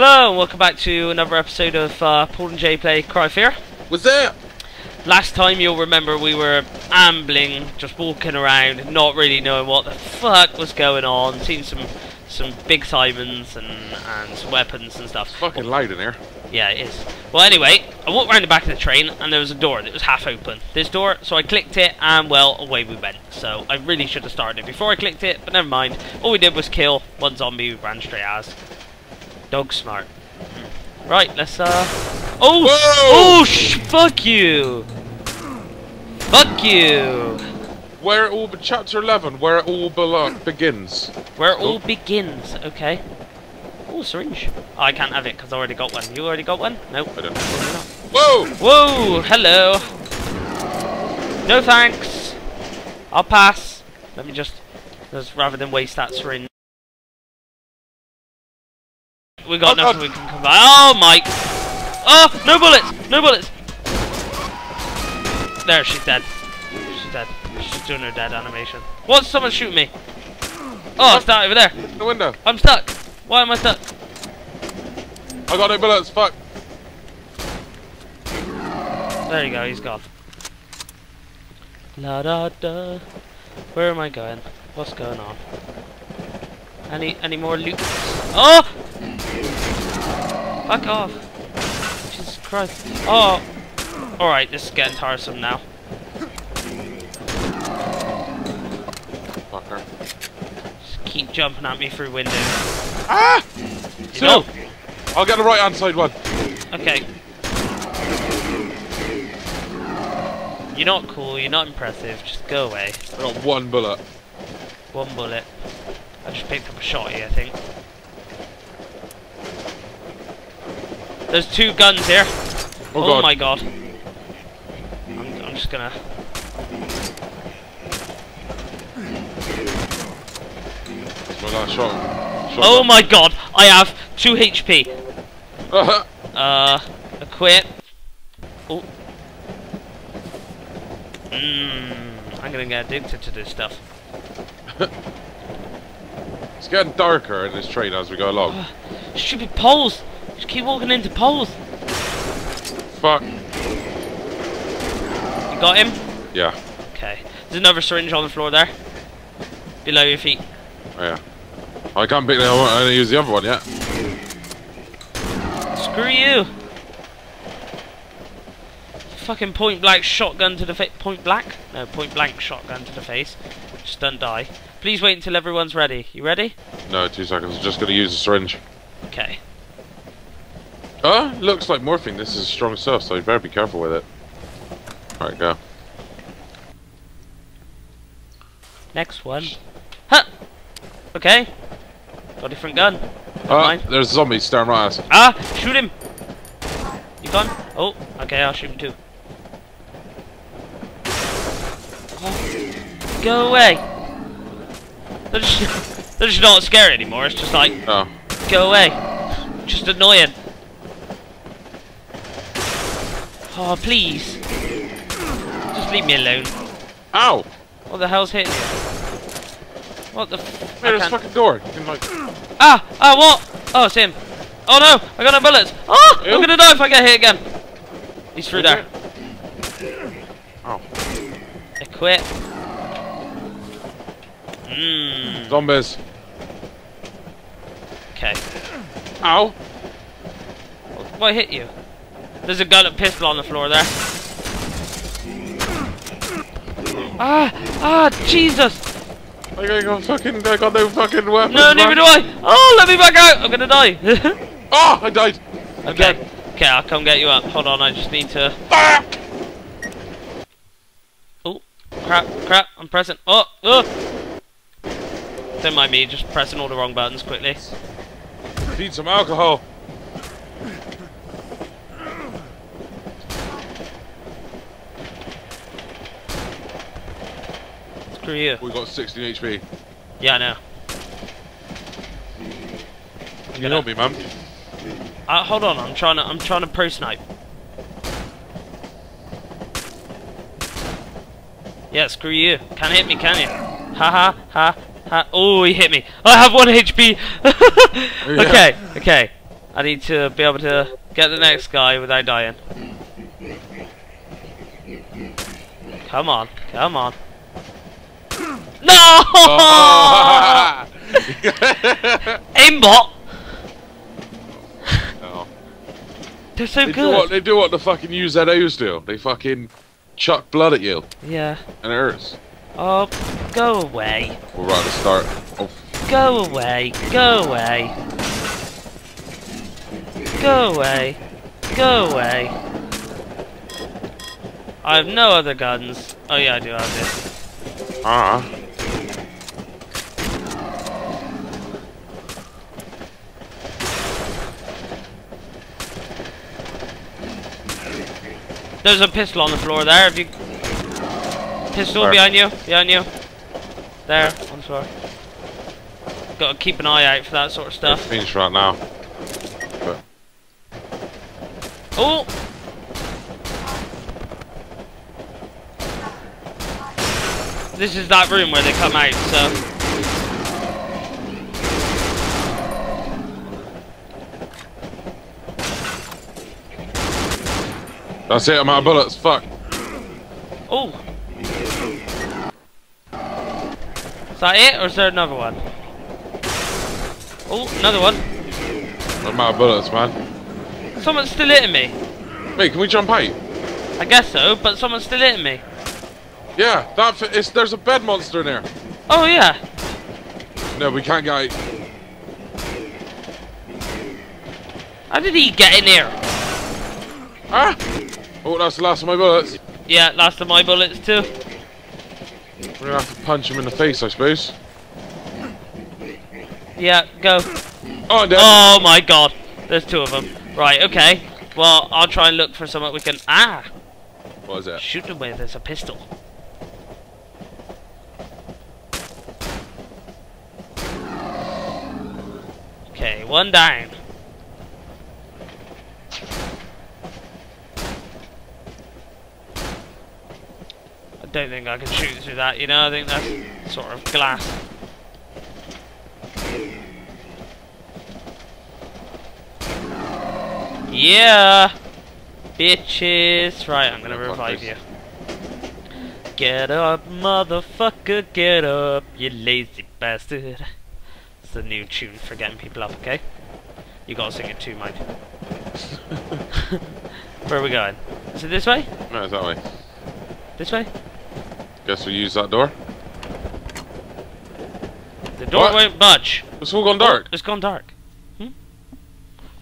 Hello, and welcome back to another episode of uh, Paul and Jay Play Cry Fear. What's that? Last time you'll remember we were ambling, just walking around, not really knowing what the fuck was going on, seeing some some big Simons and, and some weapons and stuff. Fucking loud in here. Yeah, it is. Well, anyway, I walked around the back of the train and there was a door that was half open. This door, so I clicked it and, well, away we went. So I really should have started it before I clicked it, but never mind. All we did was kill one zombie who ran straight at us. Dog smart. Right, let's, uh... Oh! Whoa! Oh, sh fuck you! Fuck you! Where it all, chapter 11, where it all belo- begins. Where it all begins, okay. Oh, syringe. Oh, I can't have it because I already got one. You already got one? Nope. I don't know. Whoa! Whoa, hello. No thanks. I'll pass. Let me just, just rather than waste that syringe. We got Oh, nothing God. we can come back. Oh Mike! Oh, no bullets! No bullets! There, she's dead. She's dead. She's doing her dead animation. What's someone shooting me? Oh, it's that over there. The window. I'm stuck. Why am I stuck? I got no bullets, fuck. There you go, he's gone. La da da. Where am I going? What's going on? Any any more loot? Oh! Fuck off! Jesus Christ! Oh! All right, this is getting tiresome now. Fucker. Just keep jumping at me through windows. Ah! You Two. know? I'll get the right hand side one. Okay. You're not cool. You're not impressive. Just go away. I got one bullet. One bullet. I just picked up a shot here, I think. There's two guns here. Oh, God. my god. I'm, I'm just gonna. That's my last shot. shot Oh my god! I have two HP. my. Uh, equip. Oh. Mmm. I'm gonna get addicted to this stuff. it's getting darker in this train as we go along. Stupid poles! Just keep walking into poles. Fuck. You got him? Yeah. Okay. There's another syringe on the floor there. Below your feet. Oh, yeah. I can't pick the other one. I didn't use the other one yet. Screw you! Fucking point blank shotgun to the face. Point blank? No, point blank shotgun to the face. Just don't die. Please wait until everyone's ready. You ready? No, two seconds. I'm just gonna use the syringe. Okay. Oh, looks like morphine. This is strong stuff, so you better be careful with it. Alright, go. Next one. Huh! Okay. Got a different gun. Ah, there's zombies staring right at us. Ah! Shoot him! You gone? Oh, okay, I'll shoot him too. Oh, go away! They're just, they're just not scary anymore, it's just like, Oh. go away. Just annoying. Oh, please. Just leave me alone. Ow! What the hell's hit? What the f- There's a fucking door. You can like. Ah! Ah, what? Oh, it's him. Oh no! I got no bullets. Oh! I'm Ew. gonna die if I get hit again. He's through there. Ow. Equip. Mmm. Zombies. Okay. Ow! What hit you? There's a gun and pistol on the floor there. Ah! Ah! Jesus! I got, got fucking. I got no fucking weapons. No, neither do I! Oh, let me back out! I'm gonna die! Oh, I died. okay. Okay, I'll come get you up. Hold on, I just need to... Ah! Oh, crap, crap, I'm pressing. Oh, oh! Don't mind me, just pressing all the wrong buttons quickly. Need some alcohol. Screw you. We got 16 HP. Yeah, I know. Can you help me, man? Uh, hold on, I'm trying to, I'm trying to pro snipe. Yeah, screw you. Can't hit me, can you? Ha ha ha ha. Oh, he hit me. I have one HP. okay, okay. I need to be able to get the next guy without dying. Come on, come on. No! Oh. Aimbot! Oh. They're so They do what good. they do what the fucking UZOs do. They fucking chuck blood at you Yeah. and it hurts. Oh, go away. We're right the start. Oh, Go away. Go away. Go away. Go away. I have no other guns. Oh yeah, I do have this. ah. There's a pistol on the floor there. If you pistol Where? behind you, behind you, there on the floor. Got to keep an eye out for that sort of stuff. Finished right now. But Oh! This is that room where they come out, so... that's it. I'm out of bullets. Fuck. Oh! Is that it, or is there another one? Oh, another one. I'm out of bullets, man. Someone's still hitting me. Mate, can we jump out? I guess so, but someone's still hitting me. Yeah, that it's, there's a bed monster in there. Oh yeah. No, we can't get out. How did he get in here? Ah! Oh, that's the last of my bullets. Yeah, last of my bullets too. We're gonna have to punch him in the face, I suppose. Yeah, go. Oh, I'm dead. Oh my god. There's two of them. Right, okay. Well, I'll try and look for something we can... Ah! What is it? Shoot him with. There's a pistol. Okay, one down. I don't think I can shoot through that, you know? I think that's sort of glass. Yeah! Bitches! Right, I'm gonna revive you. Get up, motherfucker, get up, you lazy bastard. It's the new tune for getting people up, okay? You gotta sing it too, mind. Where are we going? Is it this way? No, it's that way. This way? Guess we use that door. The door What? won't budge. It's all gone dark. Oh, it's gone dark. Hmm?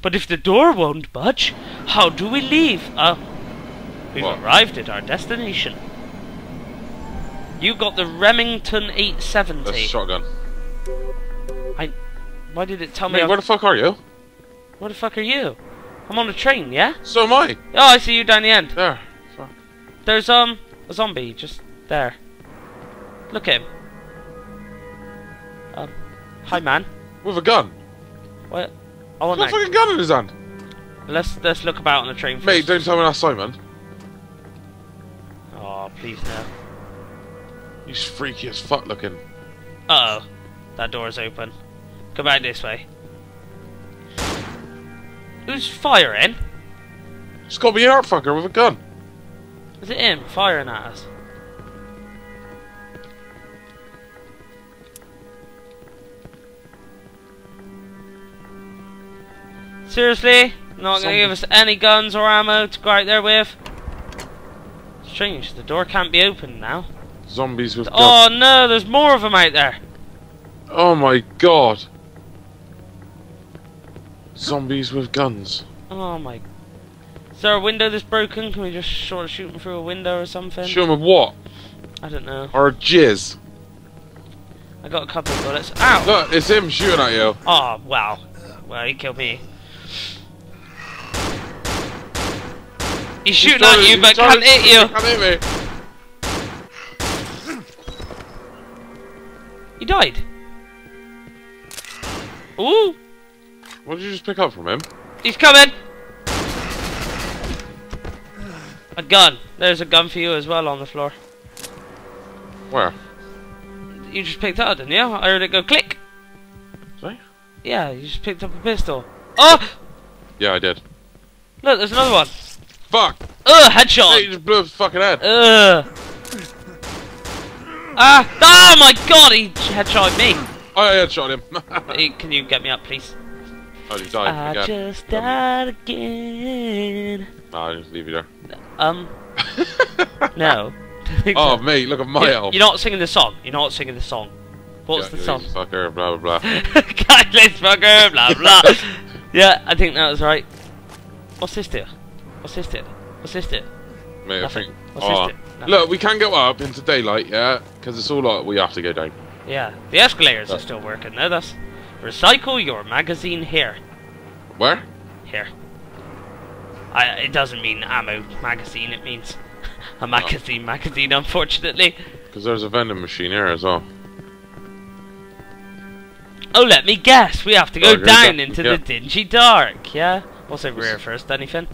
But if the door won't budge, how do we leave? Oh, we've What? arrived at our destination. You got the Remington That's 870. a shotgun. I. Why did it tell me? Mate, I- where the fuck are you? Where the fuck are you? I'm on a train, yeah? So am I. Oh, I see you down the end. There. Fuck. There's um a zombie just there. Look at him. Um, hi man. With a gun. What? I want Got a fucking gun in his hand. Let's let's look about on the train first. Mate, don't tell me that's Simon. Oh, please no. He's freaky as fuck looking. Uh oh, that door's open. Go back this way. Who's firing? It's got to be an art fucker with a gun. Is it him firing at us? Seriously? Not gonna give us any guns or ammo to go out there with? Strange, the door can't be opened now. Zombies with guns Oh guns. no, there's more of them out there. Oh my god. Zombies with guns. Oh my. Is there a window that's broken? Can we just sort of shoot them through a window or something? Shoot them with what? I don't know. Or a jizz. I got a couple of bullets. Ow! Look, it's him shooting at you. Oh, wow. Well, he killed me. He's shooting at you, but can't hit you. Can't hit me. He died. Ooh, What did you just pick up from him? he's coming. A gun. There's a gun for you as well on the floor. Where? You just picked that up, didn't you? I heard it go click. Sorry? Yeah, you just picked up a pistol. Oh! Yeah, I did. Look, there's another one. Fuck! Ugh, Hey, you headshot. just blew his fucking head. Ugh. Ah! Oh my god, he headshot me. Oh, yeah, shot him. Hey, Can you get me up, please? oh, he died I again. just died again. Nah, I'll just leave you there. Um, no. oh, mate, look at my you're, elf. you're not singing the song. You're not singing the song. What's Yeah, the song? Fucker, blah, blah, blah. Fucker, blah blah. yeah, I think that was right. What's this do? What's this? What's this? Mate, I Nothing. think. What's oh. this do? Nothing. Look, we can go up into daylight, yeah? Because it's all like we have to go down. Yeah, the escalators are Oh. still working. Now that's recycle your magazine here. Where? Here. I, it doesn't mean ammo magazine. It means Oh. a magazine oh. magazine. Unfortunately. Because there's a vending machine here as well. Oh, let me guess. We have to go Oh, down into yeah. the dingy dark. Yeah. What's over here first? Anything?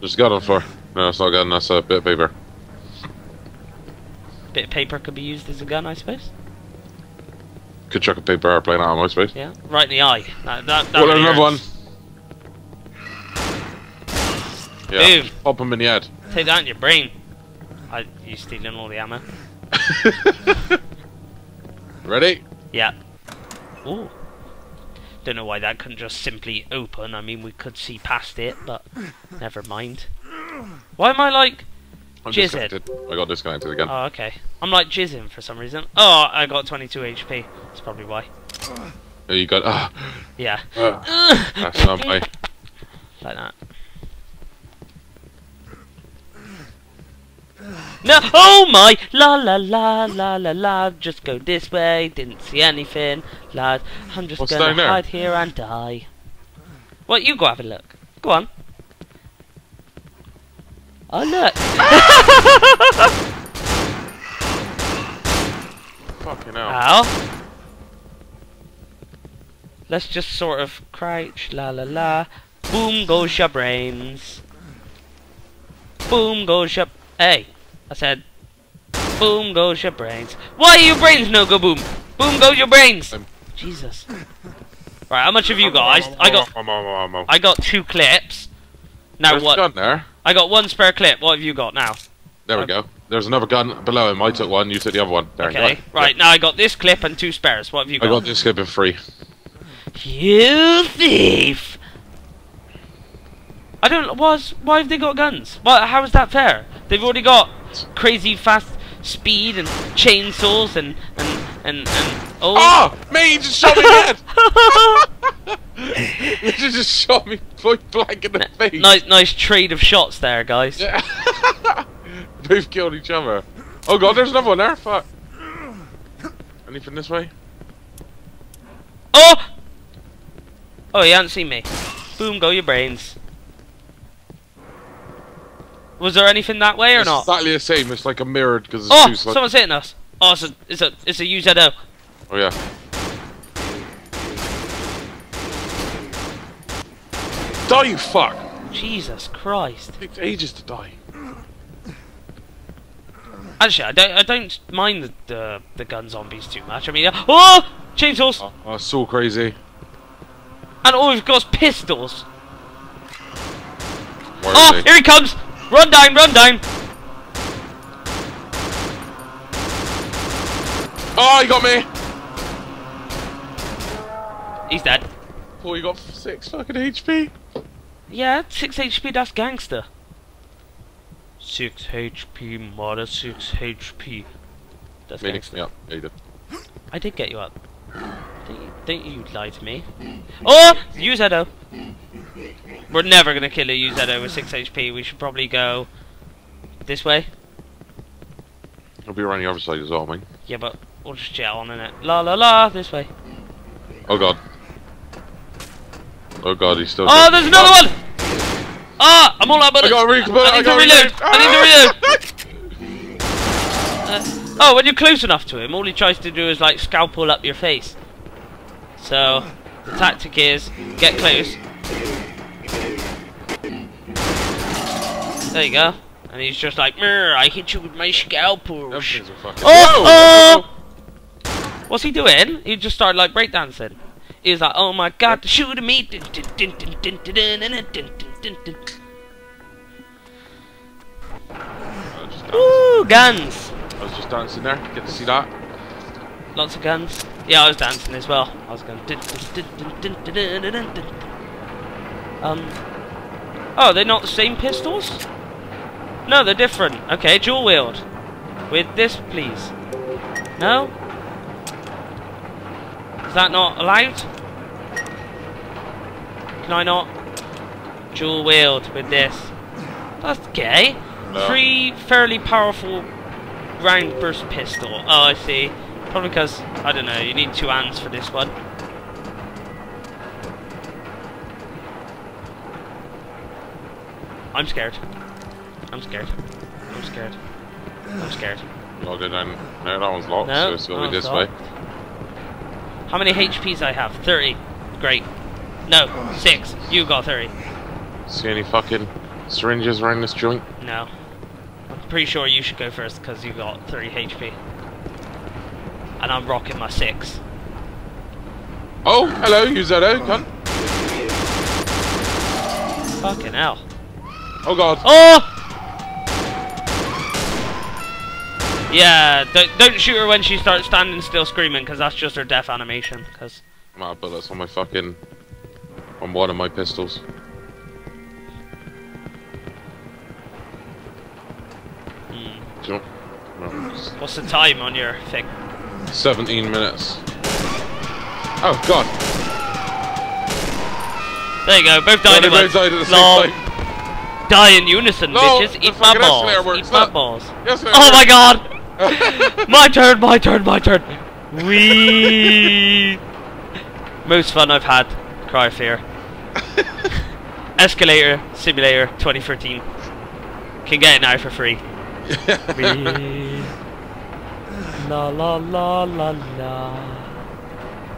There's got on floor. No, it's not a gun, that's a bit of paper. Bit of paper could be used as a gun, I suppose. Could chuck a paper airplane at him, I suppose. Yeah. Right in the eye. That, that, that Well, really another one. hurts. Yeah. Boom. Pop him in the head. Take that in your brain. I, you stealing all the ammo? Ready? Yeah. Ooh. Don't know why that couldn't just simply open. I mean, we could see past it, but never mind. Why am I like... I'm Jizzed. disconnected. I got disconnected again. Oh, okay. I'm like jizzing for some reason. Oh, I got 22 HP. That's probably why. There you got. Ah, Yeah. ah, that's not my. Like that. No! Oh my! La la la la la la. Just go this way. Didn't see anything. Lad, I'm just What's gonna hide here and die. What? You go have a look. Go on. Oh look! Fucking hell. Ow. Let's just sort of crouch. La la la. Boom goes your brains. Boom goes your. Hey, I said. Boom goes your brains. Why are your brains no go boom? Boom goes your brains. Um. Jesus. Right, how much have you got? I, I got. I got two clips. Now There's a what? gun there. I got one spare clip. What have you got now? There we go. There's another gun below him. I took one. You took the other one. There. Okay. go. Right now I got this clip and two spares. What have you got? I got? this clip and free. You thief! I don't. Was why have they got guns? Why? How is that fair? They've already got crazy fast speed and chainsaws and and and, and oh. Oh! Me! He just shot me head! he just shot me point blank in the face. nice, nice trade of shots there, guys. Yeah. Both killed each other. Oh god, there's another one there. Fuck. Anything this way? Oh! Oh, you haven't seen me. Boom, go your brains. Was there anything that way or it's not? exactly the same. It's like a mirrored because it's Oh, someone's hitting us. Oh, it's a, it's a, it's a UZO. Oh yeah. Die, you fuck! Jesus Christ. It takes ages to die. Actually, I don't, I don't mind the, the the gun zombies too much. I mean, uh, oh, chainsaws, Oh, oh so crazy. and all we've got is pistols. Where Oh, here he comes! Run down, run down! Oh, he got me! He's dead. Oh, you got six fucking HP. Yeah, six HP. That's gangster. Six HP, mother. Six HP. That's Meaning gangster. me up. Yeah, you did. I did get you up. Don't you, don't you lie to me. Oh! Use Edo. We're never gonna kill a Edo with 6 HP. We should probably go this way. I'll be around the other side as well, man. Yeah, but we'll just jet on in it. La la la, this way. Oh god. Oh god, he's still. Oh, dead. there's another one! Ah, I'm all out of I got a re- I need to reload. I need to reload. Uh, oh, when you're close enough to him, all he tries to do is like scalpel up your face. So, the tactic is get close. There you go. And he's just like, I hit you with my scalpel. Oh, oh! What's he doing? He just started like breakdancing. He's like, oh my god, shoot at me. Ooh, guns! I was just dancing there. Get to see that. Lots of guns. Yeah, I was dancing as well. I was going. Um. Oh, they're not the same pistols? No, they're different. Okay, dual wield. With this, please. No? Is that not allowed? Can I not dual wield with this? That's gay. No. Three fairly powerful round burst pistol. Oh, I see. Probably because, I don't know, you need two hands for this one. I'm scared. I'm scared. I'm scared. I'm scared. Go down. No, that one's locked, No, so it's going to be this it's way. How many HPs I have? 30. Great. No, 6. You got 30. See any fucking syringes around this joint? No. I'm pretty sure you should go first because you got 30 HP. And I'm rocking my 6. Oh, hello, you Zedo, eh? cunt. Fucking hell. Oh god. Oh! Yeah, don't, don't shoot her when she starts standing still screaming because that's just her death animation. Out of bullets on my fucking. on one of my pistols. Hmm. Do you know? No, what's the time on your thing? 17 minutes. Oh god. There you go, both died at both died at the same time. Die in unison, bitches. Eat my balls. works. Eat my balls. Oh my god! my turn, my turn, my turn. Wee. Most fun I've had. Cry of fear. Escalator Simulator 2013. Can get it now for free. Wee. La la la la la.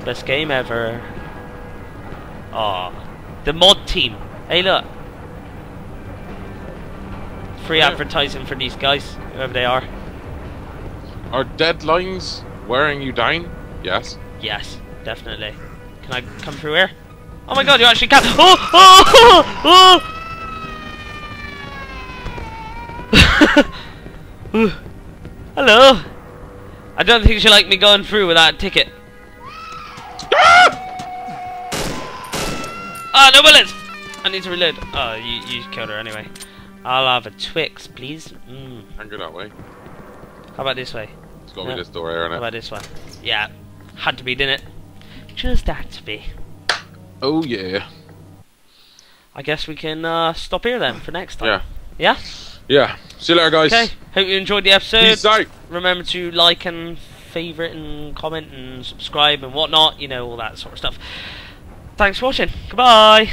Best game ever. Aw. The mod team. Hey look. Free Yeah. advertising for these guys, whoever they are. Are deadlines wearing you down? Yes. Yes, definitely. Can I come through here? Oh my god, you actually can! Oh! Oh! Oh! Ooh. Hello! I don't think she like me going through without a ticket. Ah, no bullets! I need to reload. Oh, you, you killed her anyway. I'll have a Twix, please. Mm. And go that way. How about this way? It's got to Yeah. be this door here, How about this one? Yeah. Had to be, didn't it? Just had to be. Oh yeah. I guess we can uh, stop here then for next time. Yeah. Yeah? Yeah. See you later, guys. Okay. Hope you enjoyed the episode. Peace out. Remember to like and favourite and comment and subscribe and whatnot. You know, all that sort of stuff. Thanks for watching. Goodbye.